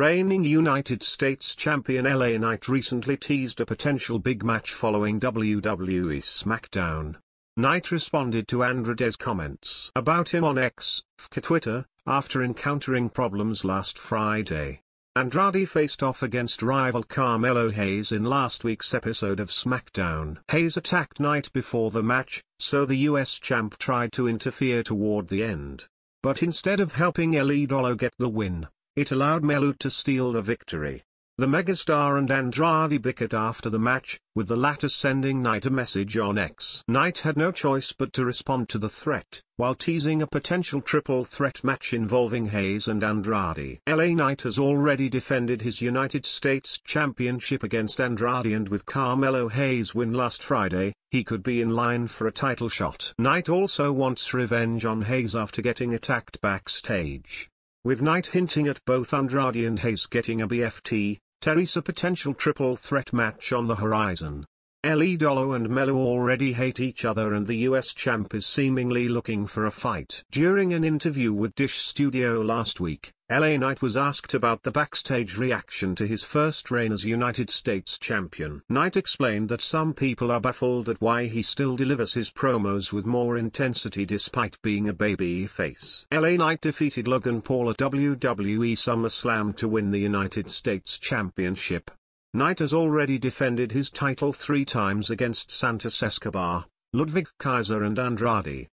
Reigning United States champion LA Knight recently teased a potential big match following WWE SmackDown. Knight responded to Andrade's comments about him on X, Twitter, after encountering problems last Friday. Andrade faced off against rival Carmelo Hayes in last week's episode of SmackDown. Hayes attacked Knight before the match, so the US champ tried to interfere toward the end. But instead of helping El Idolo get the win, it allowed Melo to steal the victory. The megastar and Andrade bickered after the match, with the latter sending Knight a message on X. Knight had no choice but to respond to the threat, while teasing a potential triple threat match involving Hayes and Andrade. LA Knight has already defended his United States Championship against Andrade and with Carmelo Hayes' win last Friday, he could be in line for a title shot. Knight also wants revenge on Hayes after getting attacked backstage. With Knight hinting at both Andrade and Hayes getting a BFT, Teresa potential triple threat match on the horizon. El Idolo and Melo already hate each other and the US champ is seemingly looking for a fight. During an interview with Dish Studio last week, LA Knight was asked about the backstage reaction to his first reign as United States champion. Knight explained that some people are baffled at why he still delivers his promos with more intensity despite being a baby face. LA Knight defeated Logan Paul at WWE SummerSlam to win the United States Championship. Knight has already defended his title three times against Santos Escobar, Ludwig Kaiser and Andrade.